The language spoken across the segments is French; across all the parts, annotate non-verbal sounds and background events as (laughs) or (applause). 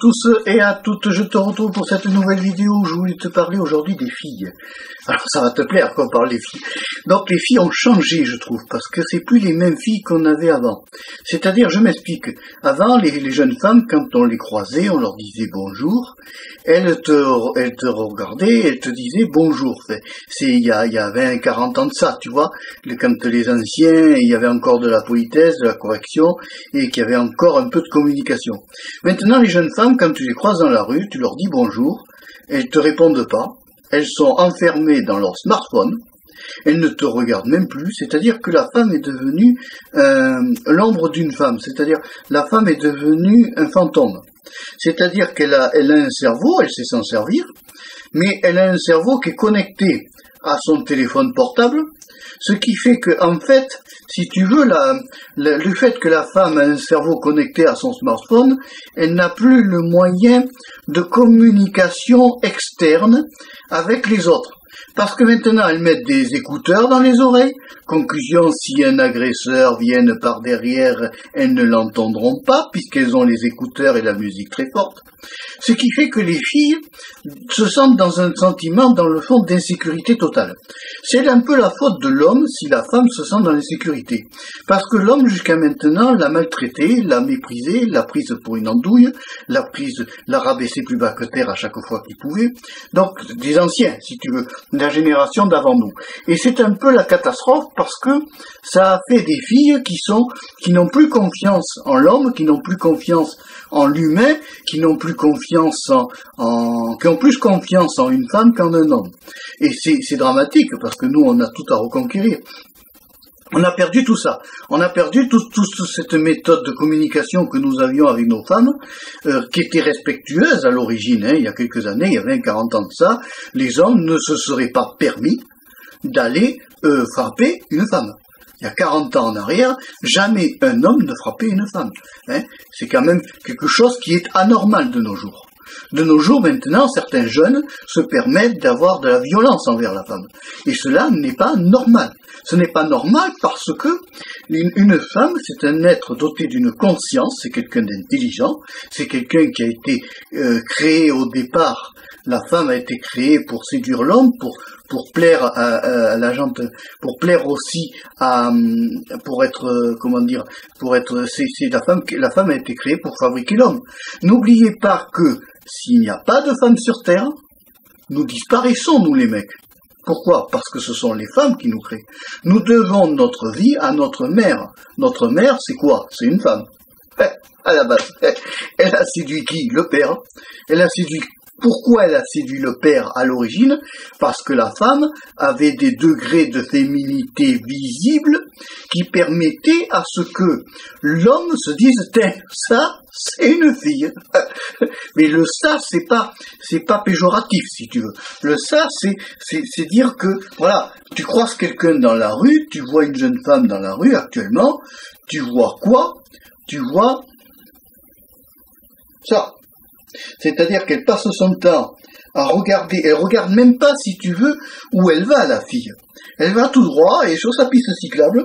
tous et à toutes, je te retrouve pour cette nouvelle vidéo où je voulais te parler aujourd'hui des filles. Alors ça va te plaire qu'on parle des filles. Donc les filles ont changé, je trouve, parce que c'est plus les mêmes filles qu'on avait avant. C'est-à-dire, je m'explique, avant les, jeunes femmes, quand on les croisait, on leur disait bonjour, elles te, elles te regardaient, elles te disaient bonjour. C'est il y a, il y a 20, 40 ans de ça, tu vois, quand les anciens, il y avait encore de la politesse, de la correction, et qu'il y avait encore un peu de communication. Maintenant, les jeunes femmes, quand tu les croises dans la rue, tu leur dis bonjour, elles te répondent pas, elles sont enfermées dans leur smartphone, elles ne te regardent même plus, c'est-à-dire que la femme est devenue euh, l'ombre d'une femme, c'est-à-dire la femme est devenue un fantôme. C'est-à-dire qu'elle a, a un cerveau, elle sait s'en servir, mais elle a un cerveau qui est connecté à son téléphone portable, ce qui fait que, en fait, si tu veux, la, le fait que la femme a un cerveau connecté à son smartphone, elle n'a plus le moyen de communication externe avec les autres. Parce que maintenant, elles mettent des écouteurs dans les oreilles. Conclusion, si un agresseur vient par derrière, elles ne l'entendront pas, puisqu'elles ont les écouteurs et la musique très forte. Ce qui fait que les filles se sentent dans un sentiment, dans le fond, d'insécurité totale. C'est un peu la faute de l'homme si la femme se sent dans l'insécurité. Parce que l'homme, jusqu'à maintenant, l'a maltraitée, l'a méprisée, l'a prise pour une andouille, l'a prise, l'a plus bas que terre à chaque fois qu'il pouvait. Donc, des anciens, si tu veux la génération d'avant nous. Et c'est un peu la catastrophe parce que ça a fait des filles qui sont, qui n'ont plus confiance en l'homme, qui n'ont plus confiance en l'humain, qui n'ont plus confiance en, qui ont plus confiance en une femme qu'en un homme. Et c'est dramatique parce que nous, on a tout à reconquérir. On a perdu tout ça. On a perdu toute cette méthode de communication que nous avions avec nos femmes, euh, qui était respectueuse à l'origine. Hein. il y a quelques années, il y a 20, 40 ans de ça, les hommes ne se seraient pas permis d'aller euh, frapper une femme. Il y a 40 ans en arrière, jamais un homme ne frappait une femme. Hein. C'est quand même quelque chose qui est anormal de nos jours. De nos jours, maintenant, certains jeunes se permettent d'avoir de la violence envers la femme. Et cela n'est pas normal. Ce n'est pas normal parce que une, femme, c'est un être doté d'une conscience, c'est quelqu'un d'intelligent, c'est quelqu'un qui a été euh, créé au départ. La femme a été créée pour séduire l'homme, pour plaire à, la gente, pour plaire aussi à, pour être, euh, comment dire, pour être, c'est la femme, la femme a été créée pour fabriquer l'homme. N'oubliez pas que s'il n'y a pas de femmes sur Terre, nous disparaissons, nous les mecs. Pourquoi? Parce que ce sont les femmes qui nous créent. Nous devons notre vie à notre mère. Notre mère, c'est quoi? C'est une femme. (laughs) À la base, elle a séduit qui? Le père. Elle a séduit pourquoi elle a séduit le père à l'origine? Parce que la femme avait des degrés de féminité visibles qui permettaient à ce que l'homme se dise ça c'est une fille. (laughs) Mais le ça c'est pas c'est pas péjoratif si tu veux. Le ça c'est c'est dire que voilà, tu croises quelqu'un dans la rue, tu vois une jeune femme dans la rue actuellement, tu vois quoi? Tu vois ça. C'est-à-dire qu'elle passe son temps à regarder, elle regarde même pas, si tu veux, où elle va, la fille. Elle va tout droit et sur sa piste cyclable,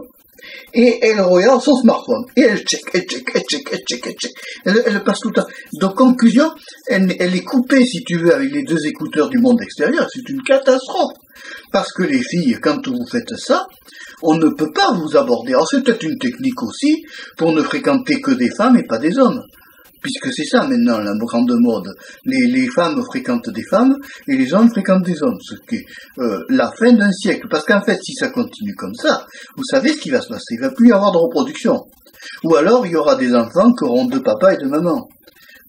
et elle regarde son smartphone. Et elle check, elle check, elle check, elle check, elle check. Elle, passe tout le temps. Donc, conclusion, elle, elle, est coupée, si tu veux, avec les deux écouteurs du monde extérieur. C'est une catastrophe. Parce que les filles, quand vous faites ça, on ne peut pas vous aborder. Alors, c'est peut-être une technique aussi pour ne fréquenter que des femmes et pas des hommes puisque c'est ça maintenant la grande mode. Les, femmes fréquentent des femmes et les hommes fréquentent des hommes, ce qui est euh, la fin d'un siècle. Parce qu'en fait, si ça continue comme ça, vous savez ce qui va se passer. Il va plus y avoir de reproduction. Ou alors, il y aura des enfants qui auront deux papas et deux mamans.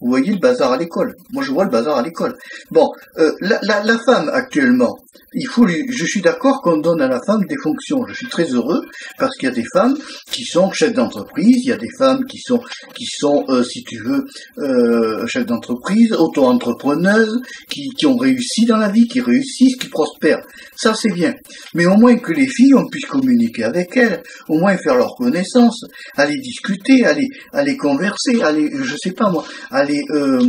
Vous voyez le bazar à l'école. Moi, je vois le bazar à l'école. Bon, euh, la, la, femme actuellement, il faut lui, je suis d'accord qu'on donne à la femme des fonctions. Je suis très heureux parce qu'il y a des femmes qui sont chefs d'entreprise, il y a des femmes qui sont, qui sont, euh, si tu veux, euh, chefs d'entreprise, auto-entrepreneuses, qui, qui ont réussi dans la vie, qui réussissent, qui prospèrent. Ça, c'est bien. Mais au moins que les filles, on puisse communiquer avec elles, au moins faire leur connaissance, aller discuter, aller, aller converser, aller, je sais pas moi, aller euh,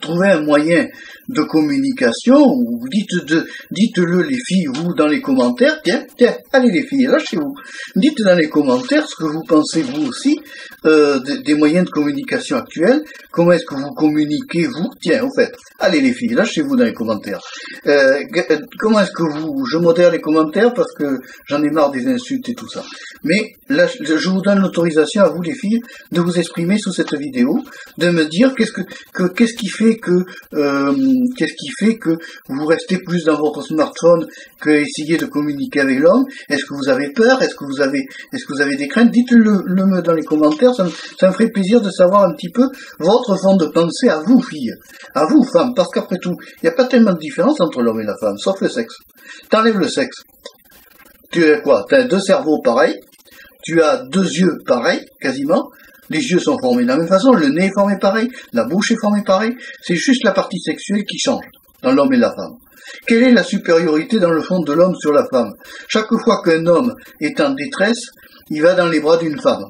trouvez un moyen de communication, ou dites de, dites-le les filles, vous, dans les commentaires, tiens, tiens, allez les filles, lâchez-vous. Dites dans les commentaires ce que vous pensez vous aussi euh, des, moyens de communication actuels, comment est-ce que vous communiquez vous, tiens, au fait, allez les filles, lâchez-vous dans les commentaires. Euh, euh, comment est-ce que vous, je modère les commentaires parce que j'en ai marre des insultes et tout ça. Mais là, je vous donne l'autorisation à vous les filles de vous exprimer sous cette vidéo, de me dire qu'est-ce que, qu'est-ce qui fait que euh, qu'est-ce qui fait que vous restez plus dans votre smartphone que essayer de communiquer avec l'homme? Est-ce que vous avez peur? Est-ce que vous avez est-ce que vous avez des craintes? Dites-le le dans les commentaires. Ça me, ferait plaisir de savoir un petit peu votre fond de pensée à vous filles, à vous femmes, parce qu'après tout, il n'y a pas tellement de différence entre l'homme et la femme, sauf le sexe. T'enlèves le sexe. Tu as quoi? Tu as deux cerveaux pareils, tu as deux yeux pareils, quasiment, les yeux sont formés de la même façon, le nez est formé pareil, la bouche est formée pareil, c'est juste la partie sexuelle qui change dans l'homme et la femme. Quelle est la supériorité dans le fond de l'homme sur la femme? Chaque fois qu'un homme est en détresse, il va dans les bras d'une femme.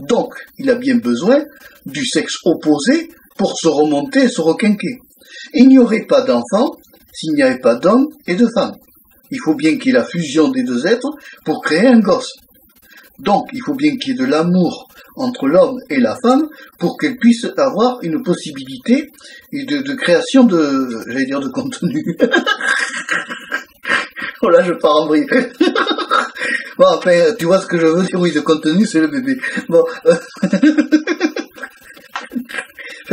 Donc, il a bien besoin du sexe opposé pour se remonter et se requinquer. Il n'y aurait pas d'enfant s'il n'y avait pas d'homme et de femme. Il faut bien qu'il y ait la fusion des deux êtres pour créer un gosse. Donc, il faut bien qu'il y ait de l'amour entre l'homme et la femme pour qu'elle puisse avoir une possibilité de, création de, j'allais dire de contenu. (laughs) oh là, je pars en vrille. (laughs) bon, enfin, tu vois ce que je veux dire, oui, de contenu, c'est le bébé. Bon. (laughs)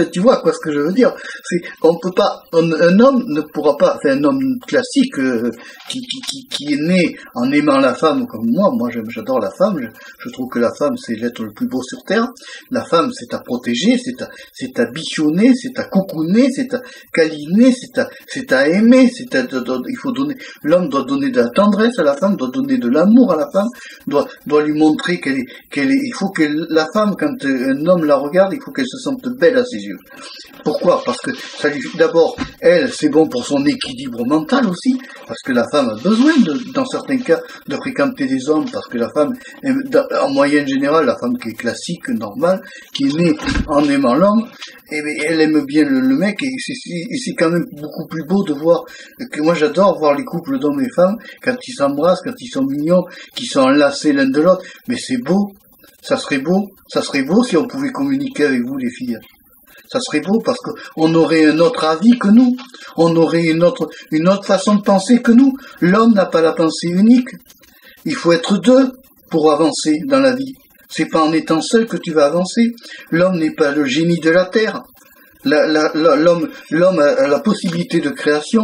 tu vois quoi ce que je veux dire C'est on peut pas, un, homme ne pourra pas, enfin un homme classique euh, qui, qui, qui, est né en aimant la femme comme moi. Moi, j'adore la femme. Je, trouve que la femme c'est l'être le plus beau sur terre. La femme, c'est à protéger, c'est à, c'est à bichonner, c'est à cocooner, c'est à câliner, c'est à, c'est à aimer. C'est à, il faut donner. L'homme doit donner de la tendresse à la femme, doit donner de l'amour à la femme, doit, doit lui montrer qu'elle est, qu'elle est. Il faut que la femme, quand un homme la regarde, il faut qu'elle se sente belle à ses pourquoi? Parce que d'abord, elle, c'est bon pour son équilibre mental aussi, parce que la femme a besoin, dans certains cas, de fréquenter des hommes, parce que la femme, en moyenne générale, la femme qui est classique, normale, qui est née en aimant l'homme, elle aime bien le, mec, et c'est quand même beaucoup plus beau de voir, que moi j'adore voir les couples d'hommes et femmes, quand ils s'embrassent, quand ils sont mignons, qui sont enlacés l'un de l'autre, mais c'est beau, ça serait beau, ça serait beau si on pouvait communiquer avec vous les filles ça serait beau parce qu'on aurait un autre avis que nous, on aurait une autre, une autre façon de penser que nous. L'homme n'a pas la pensée unique. Il faut être deux pour avancer dans la vie. C'est pas en étant seul que tu vas avancer. L'homme n'est pas le génie de la terre. L'homme, a la possibilité de création,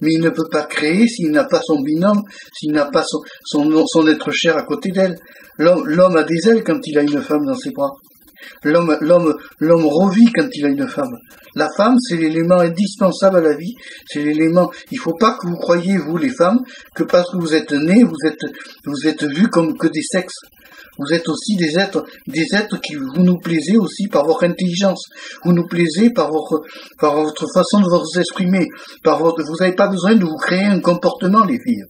mais il ne peut pas créer s'il n'a pas son binôme, s'il n'a pas son, son, son être cher à côté d'elle. L'homme a des ailes quand il a une femme dans ses bras. L'homme, l'homme, l'homme revit quand il a une femme. La femme, c'est l'élément indispensable à la vie. C'est l'élément. Il faut pas que vous croyiez, vous, les femmes, que parce que vous êtes nés, vous êtes, vous êtes vus comme que des sexes. Vous êtes aussi des êtres, des êtres qui vous nous plaisez aussi par votre intelligence. Vous nous plaisez par votre, par votre façon de vous exprimer. Par votre, vous n'avez pas besoin de vous créer un comportement, les filles.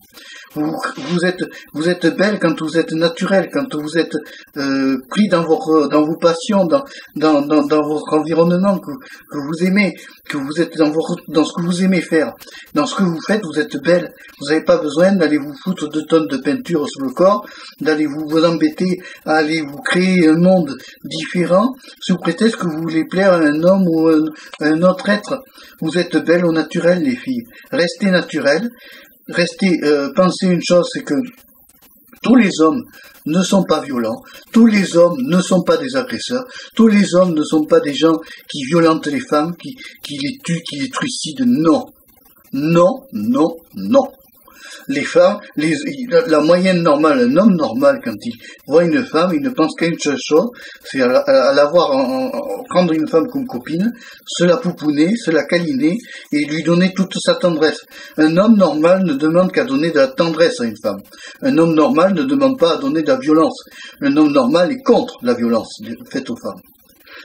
Vous, vous êtes, vous êtes belle quand vous êtes naturel, quand vous êtes euh, pris dans vos, dans vos passions, dans, dans, dans, dans votre environnement que, vous aimez, que vous êtes dans, vos, dans ce que vous aimez faire, dans ce que vous faites, vous êtes belle. Vous n'avez pas besoin d'aller vous foutre deux tonnes de peinture sur le corps, d'aller vous embêter à aller vous créer un monde différent sous prétexte que vous voulez plaire à un homme ou à un autre être? Vous êtes belle au naturel, les filles. Restez naturelles rester, euh, penser une chose, c'est que tous les hommes ne sont pas violents, tous les hommes ne sont pas des agresseurs, tous les hommes ne sont pas des gens qui violentent les femmes, qui les tuent, qui les trucident. Non. Non, non, non les femmes, la, moyenne normale, un homme normal, quand il voit une femme, il ne pense qu'à une seule chose, c'est à, la voir, en, prendre une femme comme copine, se la pouponner, se la câliner et lui donner toute sa tendresse. Un homme normal ne demande qu'à donner de la tendresse à une femme. Un homme normal ne demande pas à donner de la violence. Un homme normal est contre la violence faite aux femmes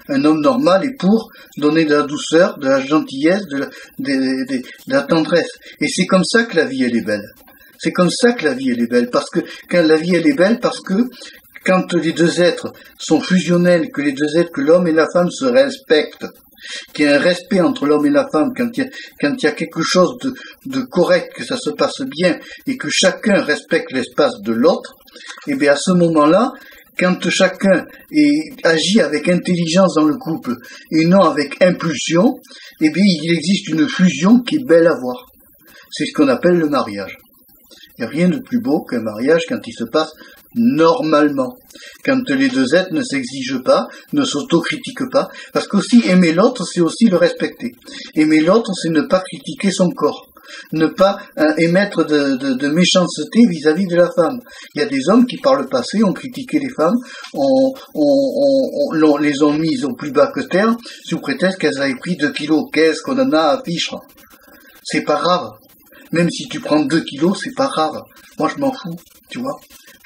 un homme normal est pour donner de la douceur, de la gentillesse, de la, tendresse. Et c'est comme ça que la vie, elle est belle. C'est comme ça que la vie, elle est belle. Parce que, quand la vie, elle est belle, parce que, quand les deux êtres sont fusionnels, que les deux êtres, que l'homme et la femme se respectent, qu'il y ait un respect entre l'homme et la femme, quand il y a, quand il y a quelque chose de, de correct, que ça se passe bien et que chacun respecte l'espace de l'autre, et eh bien à ce moment-là, quand chacun agit avec intelligence dans le couple et non avec impulsion, eh bien il existe une fusion qui est belle à voir. C'est ce qu'on appelle le mariage. Il n'y a rien de plus beau qu'un mariage quand il se passe normalement. Quand les deux êtres ne s'exigent pas, ne s'autocritiquent pas, parce qu'aussi aimer l'autre, c'est aussi le respecter. Aimer l'autre, c'est ne pas critiquer son corps, ne pas hein, émettre de, méchanceté vis-à-vis de la femme. Il y a des hommes qui, par le passé, ont critiqué les femmes, on, les ont mises au plus bas que terre, sous prétexte qu'elles avaient pris deux kilos. Qu'est-ce qu'on en a à fichre C'est pas grave. Même si tu prends deux kilos, c'est pas grave. Moi, je m'en fous, tu vois.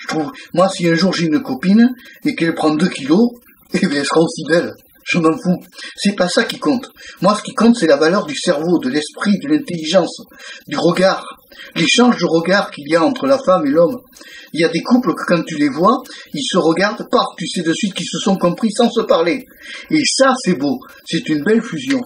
Je trouve, moi, si un jour j'ai une copine et qu'elle prend 2 kilos, (laughs) eh elle sera aussi belle. Je m'en fous. C'est pas ça qui compte. Moi, ce qui compte, c'est la valeur du cerveau, de l'esprit, de l'intelligence, du regard. L'échange de regard qu'il y a entre la femme et l'homme. Il y a des couples que quand tu les vois, ils se regardent pas. Tu sais de suite qu'ils se sont compris sans se parler. Et ça, c'est beau. C'est une belle fusion.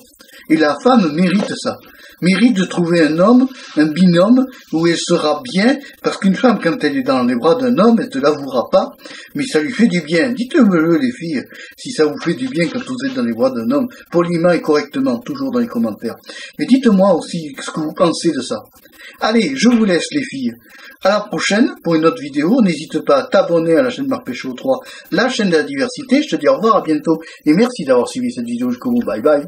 Et la femme mérite ça mérite de trouver un homme, un binôme, où elle sera bien, parce qu'une femme, quand elle est dans les bras d'un homme, elle te l'avouera pas, mais ça lui fait du bien. Dites-le, les filles, si ça vous fait du bien quand vous êtes dans les bras d'un homme, poliment et correctement, toujours dans les commentaires. Mais dites-moi aussi ce que vous pensez de ça. Allez, je vous laisse, les filles. À la prochaine pour une autre vidéo. N'hésite pas à t'abonner à la chaîne Marc Pécho 3, la chaîne de la diversité. Je te dis au revoir, à bientôt, et merci d'avoir suivi cette vidéo jusqu'au bout. Bye bye.